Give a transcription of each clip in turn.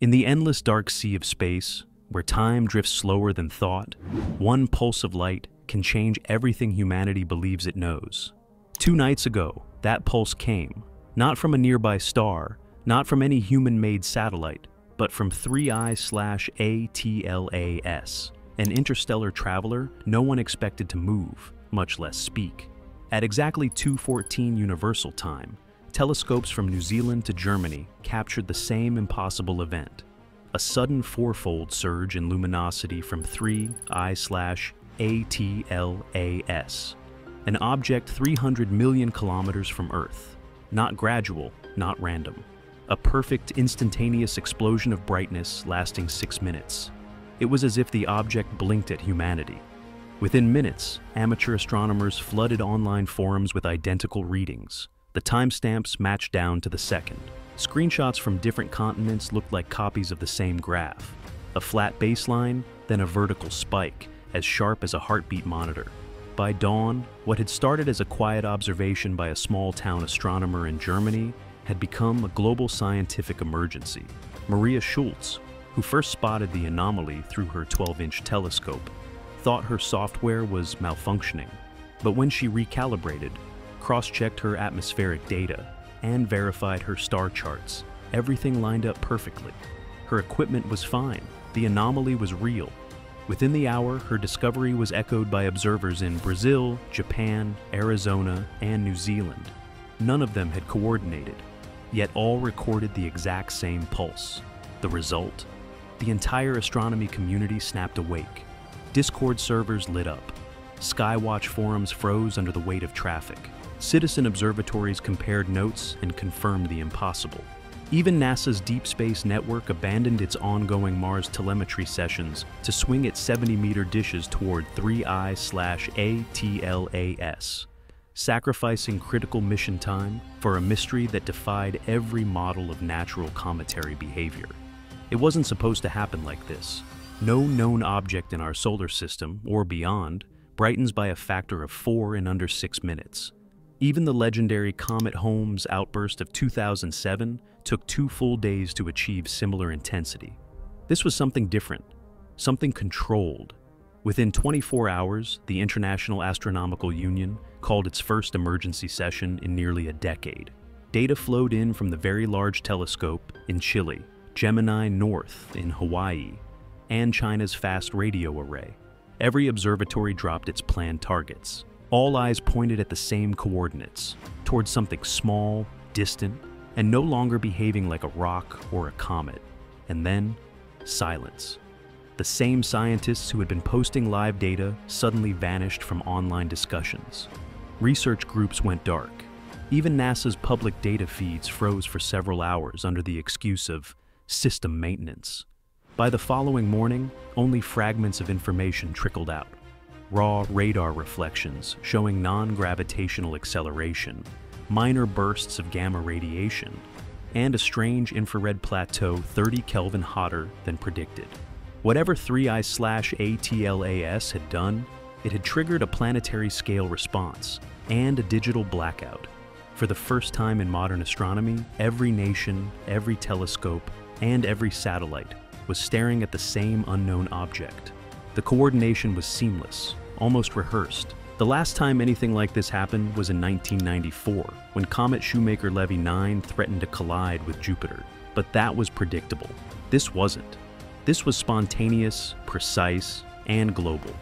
In the endless dark sea of space, where time drifts slower than thought, one pulse of light can change everything humanity believes it knows. Two nights ago, that pulse came, not from a nearby star, not from any human-made satellite, but from 3I slash ATLAS, an interstellar traveler no one expected to move, much less speak. At exactly 2.14 Universal Time, telescopes from New Zealand to Germany captured the same impossible event, a sudden fourfold surge in luminosity from 3I slash ATLAS, an object 300 million kilometers from Earth, not gradual, not random. A perfect instantaneous explosion of brightness lasting six minutes. It was as if the object blinked at humanity. Within minutes, amateur astronomers flooded online forums with identical readings. The timestamps matched down to the second. Screenshots from different continents looked like copies of the same graph. A flat baseline, then a vertical spike, as sharp as a heartbeat monitor. By dawn, what had started as a quiet observation by a small town astronomer in Germany had become a global scientific emergency. Maria Schulz, who first spotted the anomaly through her 12-inch telescope, thought her software was malfunctioning. But when she recalibrated, cross-checked her atmospheric data, and verified her star charts, everything lined up perfectly. Her equipment was fine, the anomaly was real. Within the hour, her discovery was echoed by observers in Brazil, Japan, Arizona, and New Zealand. None of them had coordinated, yet all recorded the exact same pulse. The result? The entire astronomy community snapped awake. Discord servers lit up. Skywatch forums froze under the weight of traffic. Citizen observatories compared notes and confirmed the impossible. Even NASA's Deep Space Network abandoned its ongoing Mars telemetry sessions to swing its 70-meter dishes toward 3I slash ATLAS, sacrificing critical mission time for a mystery that defied every model of natural cometary behavior. It wasn't supposed to happen like this. No known object in our solar system, or beyond, brightens by a factor of four in under six minutes. Even the legendary Comet Holmes outburst of 2007 took two full days to achieve similar intensity. This was something different, something controlled. Within 24 hours, the International Astronomical Union called its first emergency session in nearly a decade. Data flowed in from the Very Large Telescope in Chile, Gemini North in Hawaii, and China's Fast Radio Array. Every observatory dropped its planned targets. All eyes pointed at the same coordinates, towards something small, distant, and no longer behaving like a rock or a comet. And then, silence. The same scientists who had been posting live data suddenly vanished from online discussions. Research groups went dark. Even NASA's public data feeds froze for several hours under the excuse of system maintenance. By the following morning, only fragments of information trickled out. Raw radar reflections showing non-gravitational acceleration minor bursts of gamma radiation, and a strange infrared plateau 30 Kelvin hotter than predicted. Whatever 3I slash ATLAS had done, it had triggered a planetary scale response and a digital blackout. For the first time in modern astronomy, every nation, every telescope, and every satellite was staring at the same unknown object. The coordination was seamless, almost rehearsed, the last time anything like this happened was in 1994, when comet Shoemaker-Levy 9 threatened to collide with Jupiter. But that was predictable. This wasn't. This was spontaneous, precise, and global.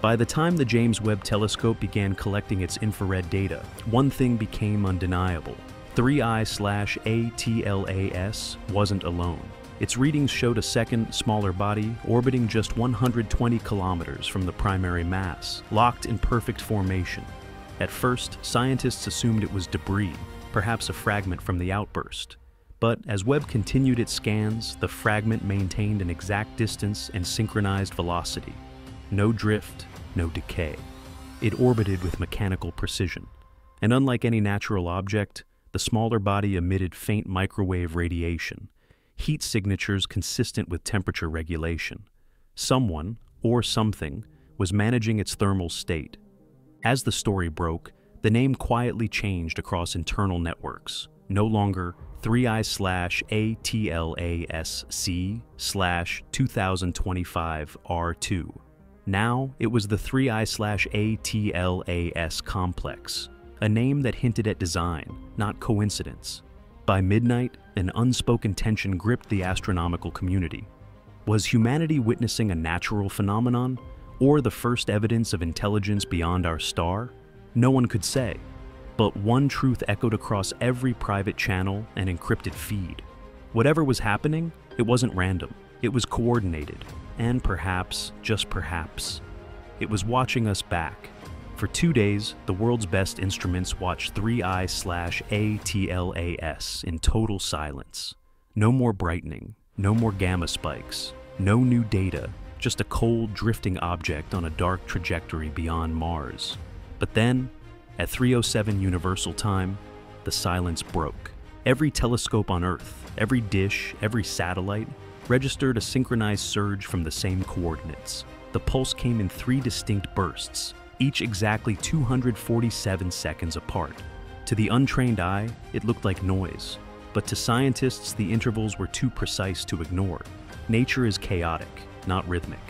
By the time the James Webb Telescope began collecting its infrared data, one thing became undeniable. 3I-ATLAS wasn't alone. Its readings showed a second, smaller body orbiting just 120 kilometers from the primary mass, locked in perfect formation. At first, scientists assumed it was debris, perhaps a fragment from the outburst. But as Webb continued its scans, the fragment maintained an exact distance and synchronized velocity. No drift, no decay. It orbited with mechanical precision. And unlike any natural object, the smaller body emitted faint microwave radiation, heat signatures consistent with temperature regulation. Someone, or something, was managing its thermal state. As the story broke, the name quietly changed across internal networks. no longer 3i slash ATLASC slash 2025 R2. Now it was the 3i slash ATLAS complex, a name that hinted at design, not coincidence. By midnight, an unspoken tension gripped the astronomical community. Was humanity witnessing a natural phenomenon, or the first evidence of intelligence beyond our star? No one could say. But one truth echoed across every private channel and encrypted feed. Whatever was happening, it wasn't random. It was coordinated. And perhaps, just perhaps, it was watching us back. For two days, the world's best instruments watched 3i slash ATLAS in total silence. No more brightening, no more gamma spikes, no new data, just a cold, drifting object on a dark trajectory beyond Mars. But then, at 307 Universal Time, the silence broke. Every telescope on Earth, every dish, every satellite, registered a synchronized surge from the same coordinates. The pulse came in three distinct bursts, each exactly 247 seconds apart. To the untrained eye, it looked like noise, but to scientists, the intervals were too precise to ignore. Nature is chaotic, not rhythmic.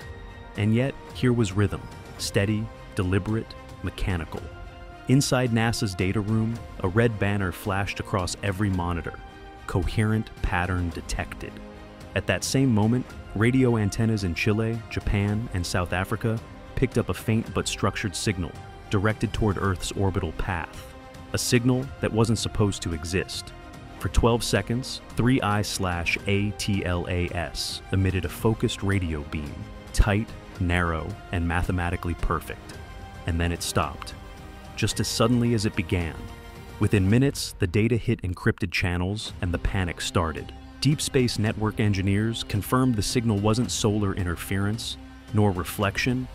And yet, here was rhythm, steady, deliberate, mechanical. Inside NASA's data room, a red banner flashed across every monitor. Coherent pattern detected. At that same moment, radio antennas in Chile, Japan, and South Africa picked up a faint but structured signal directed toward Earth's orbital path. A signal that wasn't supposed to exist. For 12 seconds, 3i slash ATLAS emitted a focused radio beam, tight, narrow, and mathematically perfect. And then it stopped just as suddenly as it began. Within minutes, the data hit encrypted channels and the panic started. Deep Space Network engineers confirmed the signal wasn't solar interference, nor reflection,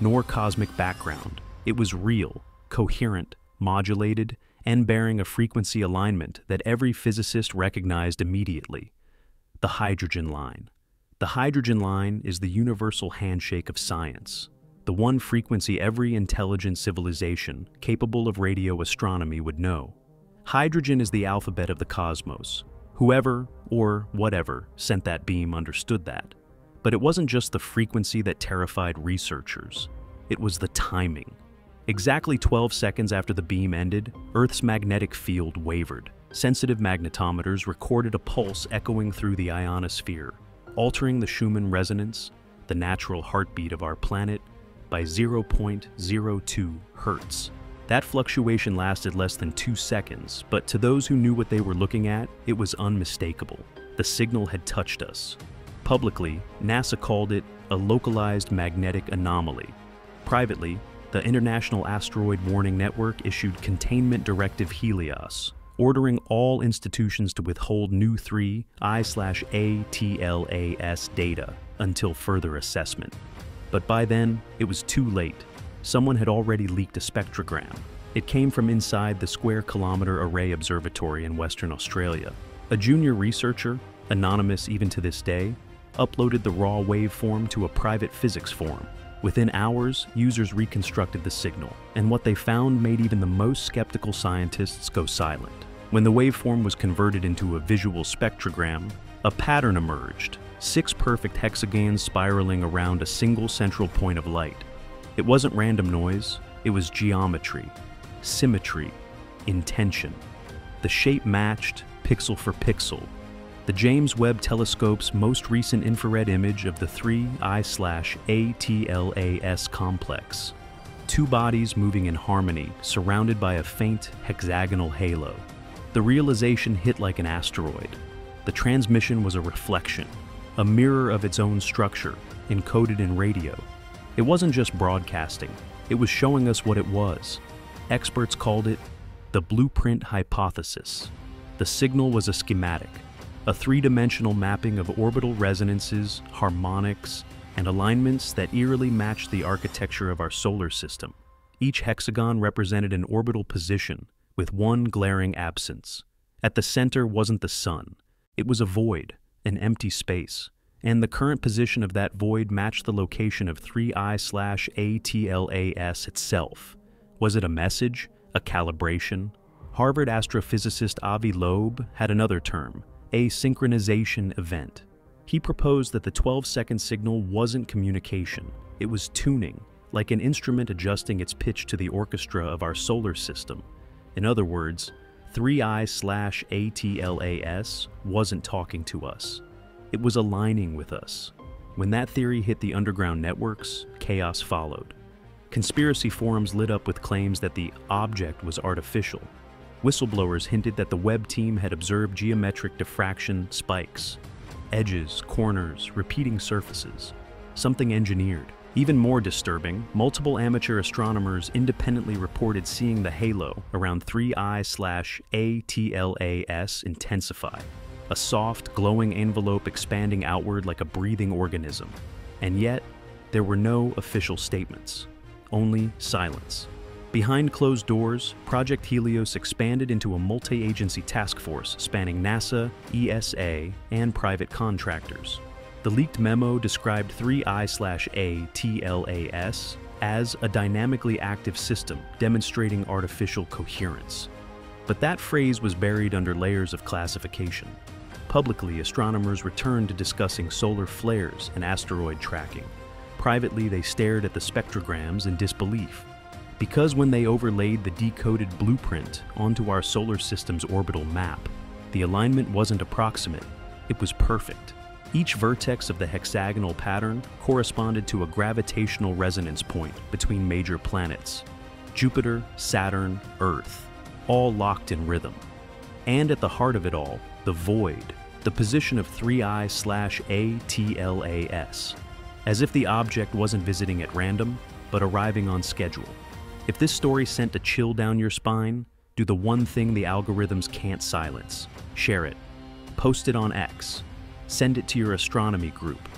nor cosmic background. It was real, coherent, modulated, and bearing a frequency alignment that every physicist recognized immediately. The hydrogen line. The hydrogen line is the universal handshake of science, the one frequency every intelligent civilization capable of radio astronomy would know. Hydrogen is the alphabet of the cosmos. Whoever, or whatever, sent that beam understood that. But it wasn't just the frequency that terrified researchers. It was the timing. Exactly 12 seconds after the beam ended, Earth's magnetic field wavered. Sensitive magnetometers recorded a pulse echoing through the ionosphere, altering the Schumann resonance, the natural heartbeat of our planet, by 0.02 hertz. That fluctuation lasted less than two seconds, but to those who knew what they were looking at, it was unmistakable. The signal had touched us. Publicly, NASA called it a localized magnetic anomaly. Privately, the International Asteroid Warning Network issued Containment Directive Helios, ordering all institutions to withhold new 3 I/ATLAS data until further assessment. But by then, it was too late. Someone had already leaked a spectrogram. It came from inside the Square Kilometre Array Observatory in Western Australia. A junior researcher, anonymous even to this day, uploaded the raw waveform to a private physics forum. Within hours, users reconstructed the signal, and what they found made even the most skeptical scientists go silent. When the waveform was converted into a visual spectrogram, a pattern emerged six perfect hexagons spiraling around a single central point of light. It wasn't random noise, it was geometry, symmetry, intention. The shape matched, pixel for pixel. The James Webb Telescope's most recent infrared image of the 3 I/ATLAS complex. Two bodies moving in harmony, surrounded by a faint hexagonal halo. The realization hit like an asteroid. The transmission was a reflection, a mirror of its own structure, encoded in radio. It wasn't just broadcasting, it was showing us what it was. Experts called it the blueprint hypothesis. The signal was a schematic, a three-dimensional mapping of orbital resonances, harmonics, and alignments that eerily matched the architecture of our solar system. Each hexagon represented an orbital position, with one glaring absence. At the center wasn't the sun. It was a void, an empty space, and the current position of that void matched the location of 3i slash ATLAS itself. Was it a message, a calibration, Harvard astrophysicist Avi Loeb had another term, a synchronization event. He proposed that the 12 second signal wasn't communication, it was tuning, like an instrument adjusting its pitch to the orchestra of our solar system. In other words, 3i slash ATLAS wasn't talking to us. It was aligning with us. When that theory hit the underground networks, chaos followed. Conspiracy forums lit up with claims that the object was artificial. Whistleblowers hinted that the Webb team had observed geometric diffraction spikes, edges, corners, repeating surfaces, something engineered. Even more disturbing, multiple amateur astronomers independently reported seeing the halo around 3I slash ATLAS intensify, a soft, glowing envelope expanding outward like a breathing organism. And yet, there were no official statements, only silence. Behind closed doors, Project Helios expanded into a multi agency task force spanning NASA, ESA, and private contractors. The leaked memo described 3I/ATLAS as a dynamically active system demonstrating artificial coherence. But that phrase was buried under layers of classification. Publicly, astronomers returned to discussing solar flares and asteroid tracking. Privately, they stared at the spectrograms in disbelief. Because when they overlaid the decoded blueprint onto our solar system's orbital map, the alignment wasn't approximate, it was perfect. Each vertex of the hexagonal pattern corresponded to a gravitational resonance point between major planets Jupiter, Saturn, Earth, all locked in rhythm. And at the heart of it all, the void, the position of 3i slash ATLAS, as if the object wasn't visiting at random, but arriving on schedule. If this story sent a chill down your spine, do the one thing the algorithms can't silence share it, post it on X, send it to your astronomy group.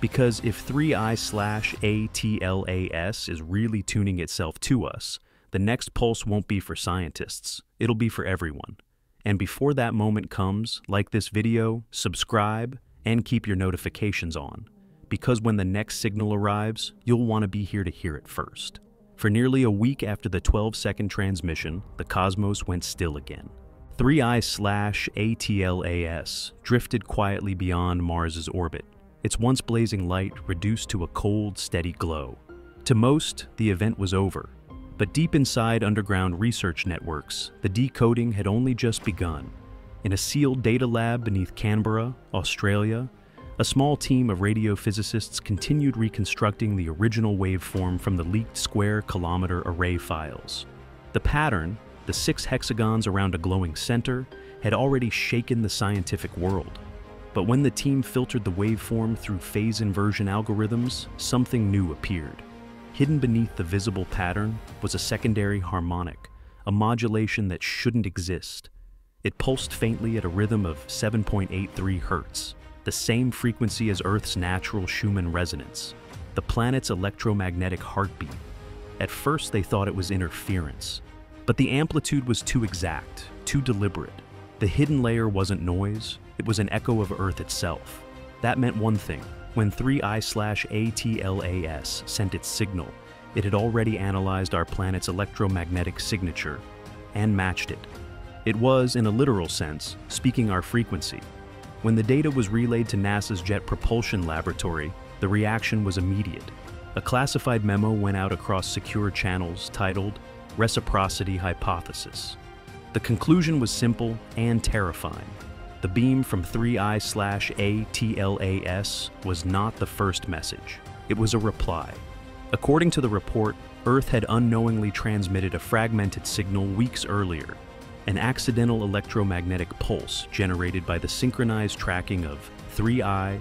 Because if 3i slash ATLAS is really tuning itself to us, the next pulse won't be for scientists, it'll be for everyone. And before that moment comes, like this video, subscribe, and keep your notifications on. Because when the next signal arrives, you'll want to be here to hear it first. For nearly a week after the 12 second transmission, the cosmos went still again. 3i slash ATLAS drifted quietly beyond Mars's orbit, its once blazing light reduced to a cold, steady glow. To most, the event was over, but deep inside underground research networks, the decoding had only just begun. In a sealed data lab beneath Canberra, Australia, a small team of radiophysicists continued reconstructing the original waveform from the leaked square kilometer array files. The pattern, the six hexagons around a glowing center, had already shaken the scientific world. But when the team filtered the waveform through phase inversion algorithms, something new appeared. Hidden beneath the visible pattern was a secondary harmonic, a modulation that shouldn't exist. It pulsed faintly at a rhythm of 7.83 hertz, the same frequency as Earth's natural Schumann resonance, the planet's electromagnetic heartbeat. At first, they thought it was interference, but the amplitude was too exact, too deliberate. The hidden layer wasn't noise, it was an echo of Earth itself. That meant one thing. When 3i slash ATLAS sent its signal, it had already analyzed our planet's electromagnetic signature and matched it. It was, in a literal sense, speaking our frequency. When the data was relayed to NASA's Jet Propulsion Laboratory, the reaction was immediate. A classified memo went out across secure channels titled reciprocity hypothesis. The conclusion was simple and terrifying. The beam from 3i slash ATLAS was not the first message. It was a reply. According to the report, Earth had unknowingly transmitted a fragmented signal weeks earlier, an accidental electromagnetic pulse generated by the synchronized tracking of 3I-ATLAS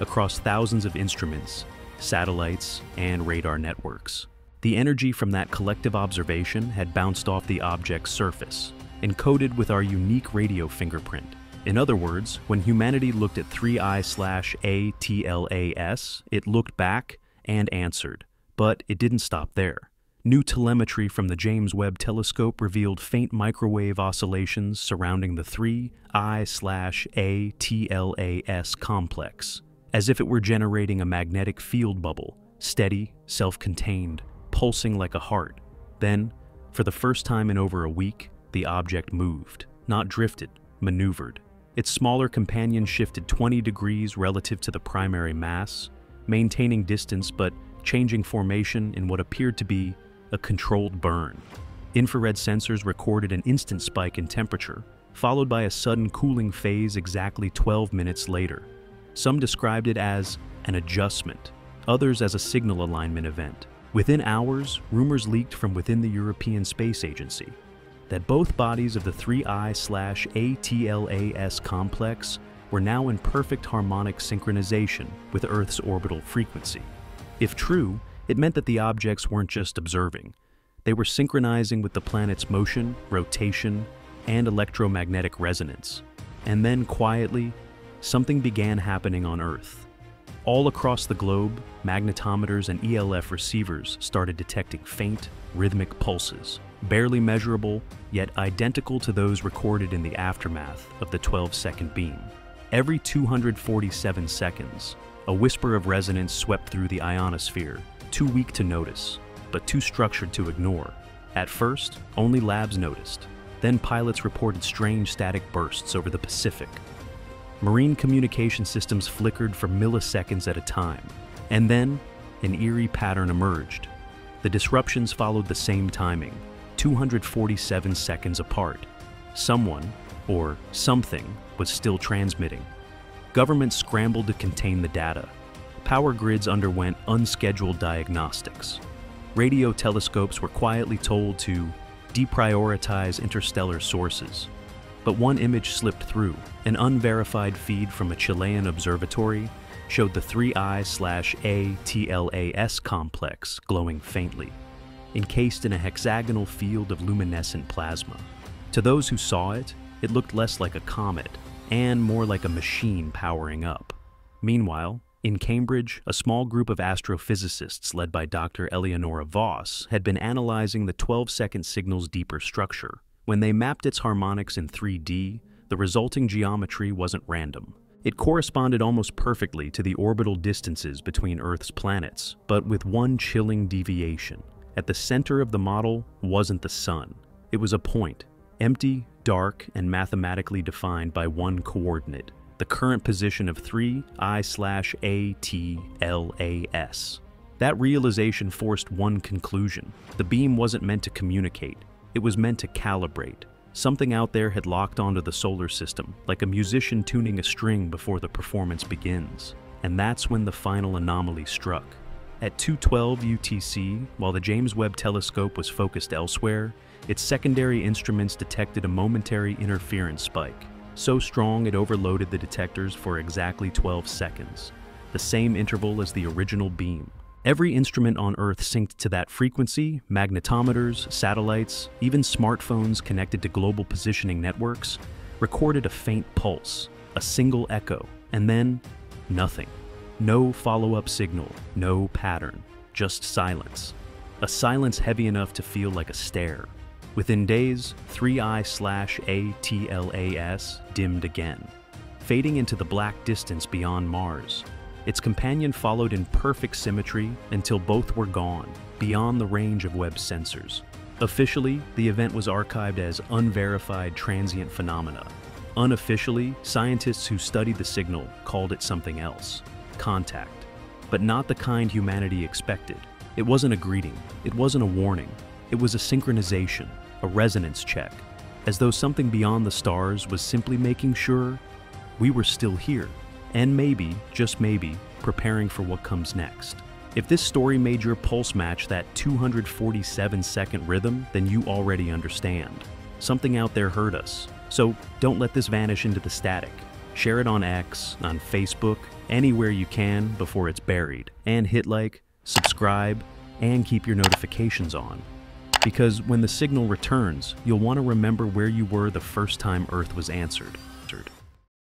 across thousands of instruments, satellites, and radar networks. The energy from that collective observation had bounced off the object's surface, encoded with our unique radio fingerprint. In other words, when humanity looked at 3i slash ATLAS, it looked back and answered. But it didn't stop there. New telemetry from the James Webb Telescope revealed faint microwave oscillations surrounding the 3i slash ATLAS complex, as if it were generating a magnetic field bubble, steady, self contained, pulsing like a heart. Then, For the first time in over a week, the object moved, not drifted, maneuvered. Its smaller companion shifted 20 degrees relative to the primary mass, maintaining distance but changing formation in what appeared to be a controlled burn. Infrared sensors recorded an instant spike in temperature, followed by a sudden cooling phase exactly 12 minutes later. Some described it as an adjustment, others as a signal alignment event. Within hours, rumors leaked from within the European Space Agency that both bodies of the 3I/ATLAS complex were now in perfect harmonic synchronization with Earth's orbital frequency. If true, it meant that the objects weren't just observing, they were synchronizing with the planet's motion, rotation, and electromagnetic resonance. And then, quietly, something began happening on Earth. All across the globe, magnetometers and ELF receivers started detecting faint, rhythmic pulses, barely measurable, yet identical to those recorded in the aftermath of the 12 second beam. Every 247 seconds, a whisper of resonance swept through the ionosphere, too weak to notice, but too structured to ignore. At first, only labs noticed. Then pilots reported strange static bursts over the Pacific. Marine communication systems flickered for milliseconds at a time. And then, an eerie pattern emerged. The disruptions followed the same timing, 247 seconds apart. Someone, or something, was still transmitting. Governments scrambled to contain the data. Power grids underwent unscheduled diagnostics radio telescopes were quietly told to deprioritize interstellar sources. But one image slipped through. An unverified feed from a Chilean observatory showed the 3I/ATLAS complex glowing faintly, encased in a hexagonal field of luminescent plasma. To those who saw it, it looked less like a comet and more like a machine powering up. Meanwhile, in Cambridge, a small group of astrophysicists led by Dr. Eleonora Voss had been analyzing the 12 second signal's deeper structure. When they mapped its harmonics in 3D, the resulting geometry wasn't random. It corresponded almost perfectly to the orbital distances between Earth's planets, but with one chilling deviation. At the center of the model wasn't the Sun. It was a point, empty, dark, and mathematically defined by one coordinate, the current position of 3 I slash A T L A S. That realization forced one conclusion. The beam wasn't meant to communicate, it was meant to calibrate. Something out there had locked onto the solar system, like a musician tuning a string before the performance begins. And that's when the final anomaly struck. At 212 UTC, while the James Webb Telescope was focused elsewhere, its secondary instruments detected a momentary interference spike so strong it overloaded the detectors for exactly 12 seconds, the same interval as the original beam. Every instrument on Earth synced to that frequency, magnetometers, satellites, even smartphones connected to global positioning networks, recorded a faint pulse, a single echo, and then nothing. No follow-up signal, no pattern, just silence. A silence heavy enough to feel like a stare, Within days, 3I slash ATLAS dimmed again, fading into the black distance beyond Mars. Its companion followed in perfect symmetry until both were gone, beyond the range of Webb's sensors. Officially, the event was archived as unverified transient phenomena. Unofficially, scientists who studied the signal called it something else contact. But not the kind humanity expected. It wasn't a greeting, it wasn't a warning, it was a synchronization, a resonance check, as though something beyond the stars was simply making sure we were still here, and maybe, just maybe, preparing for what comes next. If this story made your pulse match that 247 second rhythm, then you already understand. Something out there heard us. So don't let this vanish into the static. Share it on X, on Facebook, anywhere you can before it's buried. And hit like, subscribe, and keep your notifications on. Because when the signal returns, you'll want to remember where you were the first time Earth was answered.